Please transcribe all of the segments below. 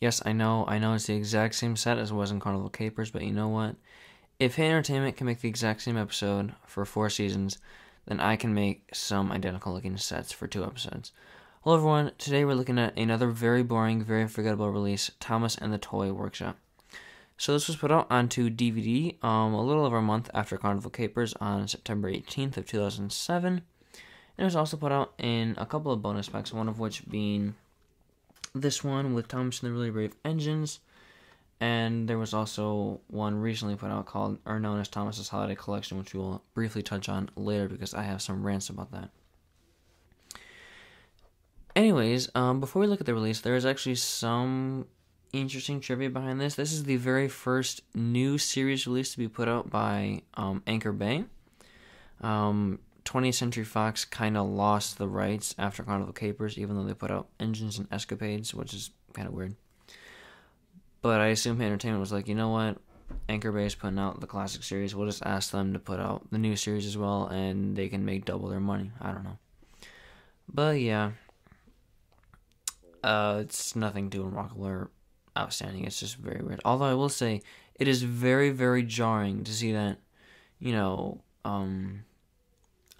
Yes, I know, I know it's the exact same set as it was in Carnival Capers, but you know what? If Hit Entertainment can make the exact same episode for four seasons, then I can make some identical looking sets for two episodes. Hello everyone, today we're looking at another very boring, very forgettable release, Thomas and the Toy Workshop. So this was put out onto DVD um, a little over a month after Carnival Capers on September 18th of 2007. And it was also put out in a couple of bonus packs, one of which being this one with Thomas and the Really Brave Engines, and there was also one recently put out called, or known as Thomas's Holiday Collection, which we will briefly touch on later because I have some rants about that. Anyways, um, before we look at the release, there is actually some interesting trivia behind this. This is the very first new series release to be put out by um, Anchor Bay. Um, 20th Century Fox kind of lost the rights after Carnival Capers, even though they put out Engines and Escapades, which is kind of weird. But I assume Entertainment was like, you know what? Anchor Bay is putting out the classic series. We'll just ask them to put out the new series as well, and they can make double their money. I don't know. But yeah, uh, it's nothing remarkable or outstanding. It's just very weird. Although I will say, it is very, very jarring to see that, you know, um,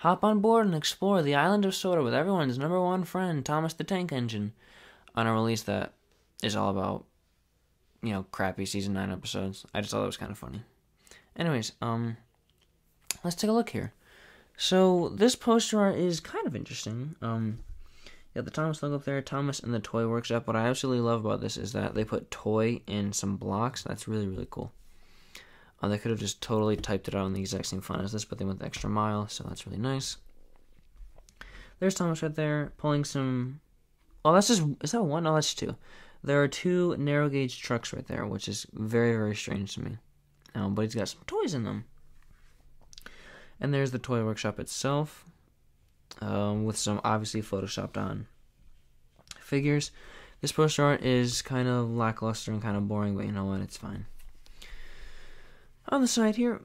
hop on board and explore the island of Sodor with everyone's number one friend, Thomas the Tank Engine, on a release that is all about you know, crappy season nine episodes. I just thought it was kind of funny. Anyways, um, let's take a look here. So this poster art is kind of interesting. Um, yeah, the Thomas logo up there, Thomas and the Toy Workshop. What I absolutely love about this is that they put toy in some blocks. That's really really cool. Uh, they could have just totally typed it out in the exact same font as this, but they went the extra mile, so that's really nice. There's Thomas right there pulling some. Oh, that's just is that one? Oh, that's two. There are two narrow gauge trucks right there, which is very, very strange to me. Um, but he's got some toys in them. And there's the toy workshop itself, um, with some obviously photoshopped on figures. This poster art is kind of lackluster and kind of boring, but you know what? It's fine. On the side here,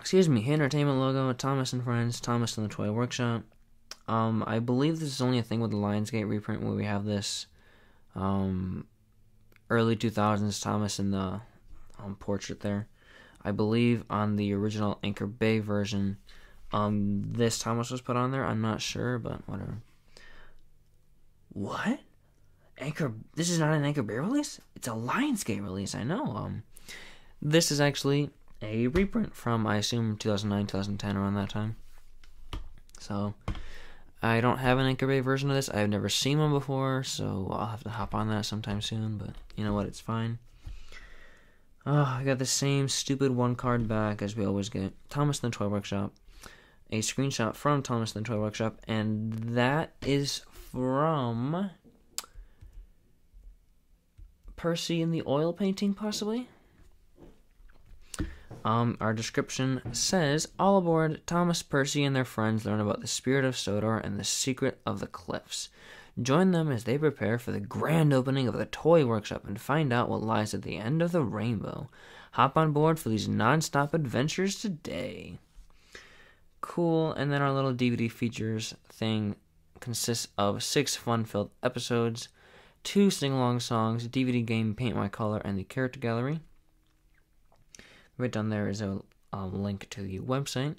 excuse me, entertainment logo, Thomas and Friends, Thomas and the Toy Workshop. Um, I believe this is only a thing with the Lionsgate reprint where we have this um, early 2000s Thomas in the um, portrait there. I believe on the original Anchor Bay version, um, this Thomas was put on there. I'm not sure, but whatever. What? Anchor? This is not an Anchor Bay release. It's a Lionsgate release. I know. Um, this is actually a reprint from I assume 2009, 2010, around that time. So I don't have an Anchor Bay version of this. I've never seen one before, so I'll have to hop on that sometime soon. But you know what? It's fine. Oh, I got the same stupid one card back as we always get. Thomas and the Toy Workshop. A screenshot from Thomas and the Toy Workshop, and that is from Percy in the oil painting, possibly. Um, our description says All aboard, Thomas, Percy, and their friends learn about the spirit of Sodor and the secret of the cliffs. Join them as they prepare for the grand opening of the toy workshop and find out what lies at the end of the rainbow. Hop on board for these non stop adventures today. Cool, and then our little DVD features thing consists of six fun filled episodes, two sing along songs, DVD game Paint My Color, and the character gallery. Right down there is a um, link to the website.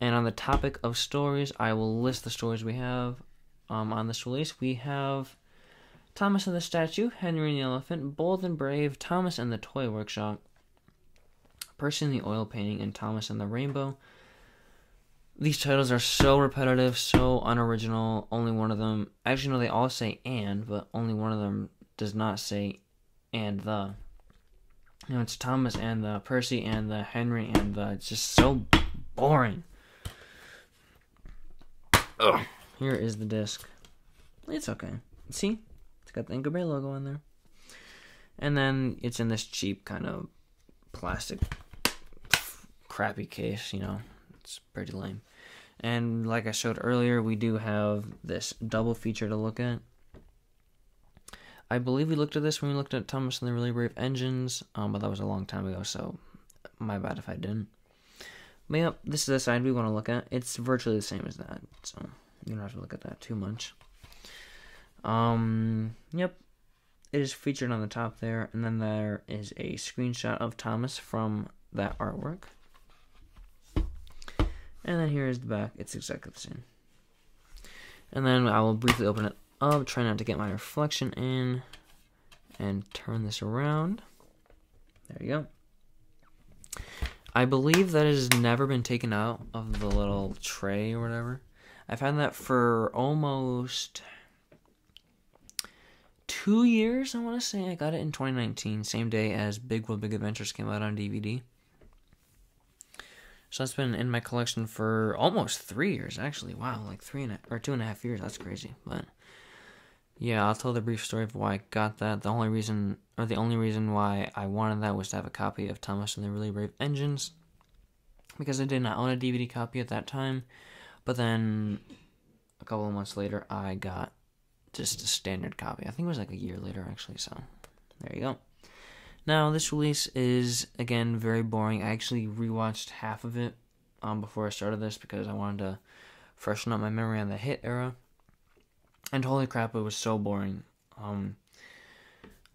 And on the topic of stories, I will list the stories we have um, on this release. We have Thomas and the Statue, Henry and the Elephant, Bold and Brave, Thomas and the Toy Workshop, Percy and the Oil Painting, and Thomas and the Rainbow. These titles are so repetitive, so unoriginal. Only one of them, actually, no, they all say and, but only one of them does not say and the. You know, it's Thomas and the Percy and the Henry and the. It's just so boring. Ugh. Here is the disc. It's okay. See, it's got the Bay logo on there, and then it's in this cheap kind of plastic, crappy case. You know, it's pretty lame. And like I showed earlier, we do have this double feature to look at. I believe we looked at this when we looked at Thomas and the Really Brave Engines, um, but that was a long time ago, so my bad if I didn't. But yep, this is the side we want to look at. It's virtually the same as that, so you don't have to look at that too much. Um, yep. it is featured on the top there, and then there is a screenshot of Thomas from that artwork. And then here is the back. It's exactly the same. And then I will briefly open it up, try not to get my reflection in, and turn this around. There you go. I believe that has never been taken out of the little tray or whatever. I've had that for almost two years, I want to say. I got it in 2019, same day as Big World Big Adventures came out on DVD. So that's been in my collection for almost three years, actually. Wow, like three and a, or two and a half years. That's crazy. But yeah, I'll tell the brief story of why I got that. The only reason, or the only reason why I wanted that was to have a copy of Thomas and the Really Brave Engines, because I did not own a DVD copy at that time. But then a couple of months later, I got just a standard copy. I think it was like a year later, actually. So there you go. Now, this release is, again, very boring. I actually rewatched half of it um, before I started this because I wanted to freshen up my memory on the hit era. And holy crap, it was so boring. Um,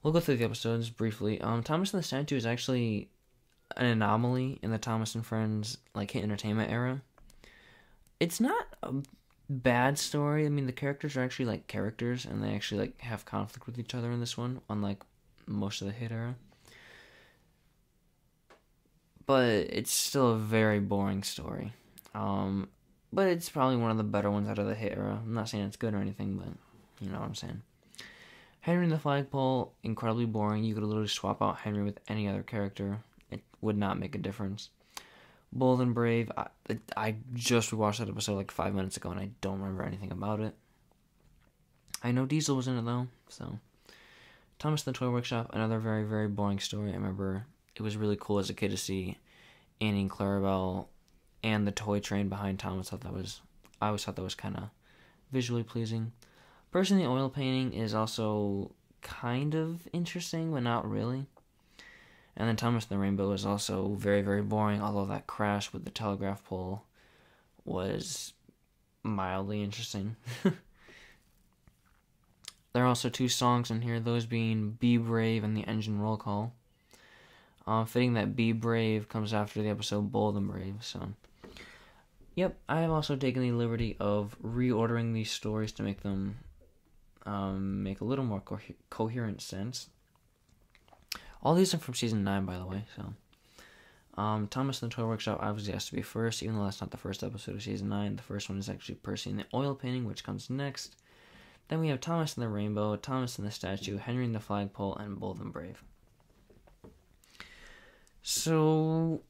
we'll go through the episodes briefly. Um, Thomas and the Statue is actually an anomaly in the Thomas and Friends like hit entertainment era. It's not a bad story. I mean, the characters are actually like characters, and they actually like have conflict with each other in this one, unlike most of the hit era but it's still a very boring story. Um, but it's probably one of the better ones out of the hit era. I'm not saying it's good or anything, but you know what I'm saying. Henry and the Flagpole, incredibly boring. You could literally swap out Henry with any other character. It would not make a difference. Bold and Brave, I, I just rewatched that episode like five minutes ago and I don't remember anything about it. I know Diesel was in it though, so. Thomas the Toy Workshop, another very, very boring story. I remember it was really cool as a kid to see Annie and Clarabelle and the toy train behind Thomas. I thought that was I always thought that was kind of visually pleasing. Personally, the oil painting is also kind of interesting, but not really. And then Thomas and the Rainbow is also very, very boring, although that crash with the telegraph pole was mildly interesting. there are also two songs in here, those being Be Brave and The Engine Roll Call. Uh, fitting that Be Brave comes after the episode Bold and Brave. So, yep, I have also taken the liberty of reordering these stories to make them um, make a little more co- coherent sense. All these are from season 9, by the way, so. Um, Thomas and the Toy Workshop obviously has to be first, even though that's not the first episode of season 9. The first one is actually Percy and the Oil Painting, which comes next. Then we have Thomas and the Rainbow, Thomas and the Statue, Henry and the Flagpole, and Bold and Brave. So,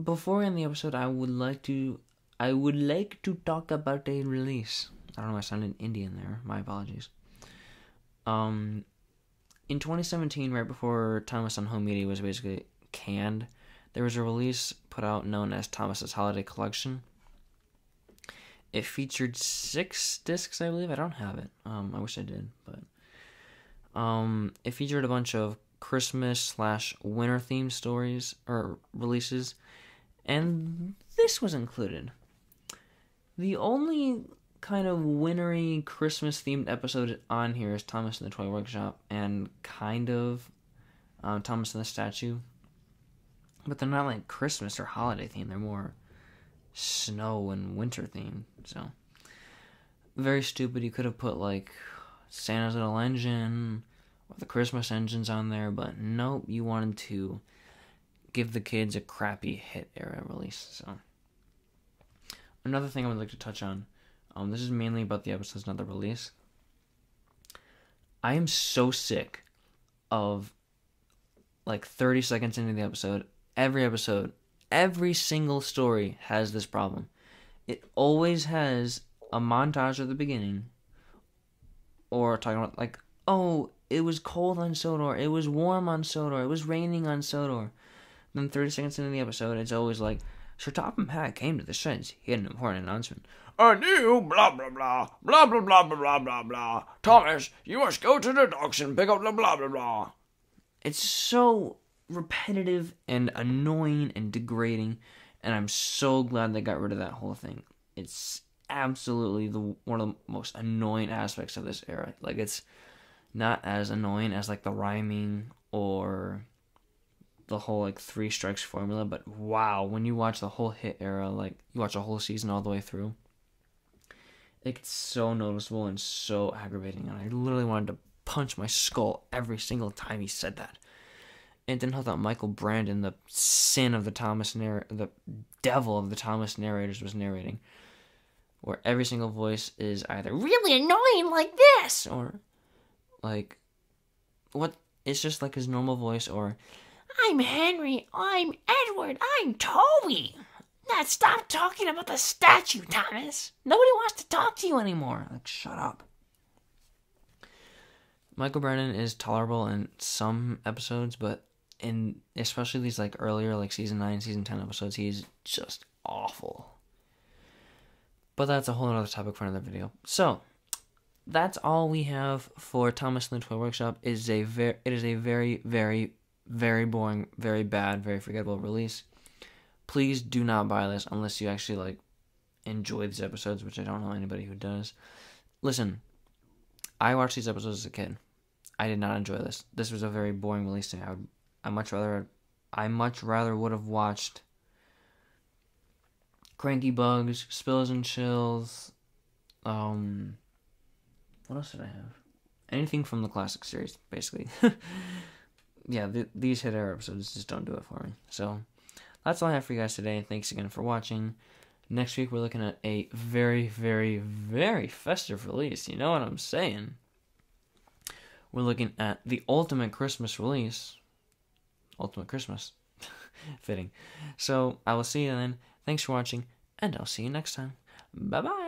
before end the episode, I would like to I would like to talk about a release. I don't know, I sounded Indian there. My apologies. Um, in 2017, right before Thomas on Home Media was basically canned, there was a release put out known as Thomas's Holiday Collection. It featured six discs, I believe. I don't have it. Um, I wish I did, but um, it featured a bunch of Christmas slash winter themed stories or releases, and this was included. The only kind of wintry Christmas themed episode on here is Thomas and the Toy Workshop and kind of um, Thomas and the Statue. But they're not like Christmas or holiday themed, they're more snow and winter themed. So, very stupid. You could have put like Santa's little engine or the Christmas engines on there, but nope, you wanted to give the kids a crappy hit era release. So another thing I would like to touch on, um, this is mainly about the episodes, not the release. I am so sick of like 30 seconds into the episode, every episode, every single story has this problem. It always has a montage at the beginning or talking about like, oh, it was cold on Sodor. It was warm on Sodor. It was raining on Sodor. Then 30 seconds into the episode, it's always like, Sir Topham Hatt came to the sheds. He had an important announcement. A new blah blah blah blah blah blah blah blah blah blah. Thomas, you must go to the docks and pick up the blah blah blah. It's so repetitive and annoying and degrading, and I'm so glad they got rid of that whole thing. It's absolutely the one of the most annoying aspects of this era. Like it's not as annoying as like the rhyming or the whole like three strikes formula. But wow, when you watch the whole hit era, like you watch a whole season all the way through, it's so noticeable and so aggravating. And I literally wanted to punch my skull every single time he said that. And then how that Michael Brandon, the sin of the Thomas narr- the devil of the Thomas narrators, was narrating, where every single voice is either really annoying like this or like what it's just like his normal voice or I'm Henry, I'm Edward, I'm Toby. Now stop talking about the statue, Thomas. Nobody wants to talk to you anymore. Like shut up. Michael Brandon is tolerable in some episodes, but in especially these like earlier like season 9, season 10 episodes, he's just awful. But that's a whole other topic for another video. So, that's all we have for Thomas and the Toy Workshop. It is a very it is a very very very boring, very bad, very forgettable release. Please do not buy this unless you actually like enjoy these episodes, which I don't know anybody who does. Listen, I watched these episodes as a kid. I did not enjoy this. This was a very boring release to me. I would I much rather I much rather would have watched Cranky Bugs, Spills and Chills, um what else did I have? Anything from the classic series, basically. yeah, th- these hit era episodes just don't do it for me. So that's all I have for you guys today. Thanks again for watching. Next week we're looking at a very, very, very festive release. You know what I'm saying? We're looking at the ultimate Christmas release. Ultimate Christmas. Fitting. So I will see you then. Thanks for watching, and I'll see you next time. Bye bye.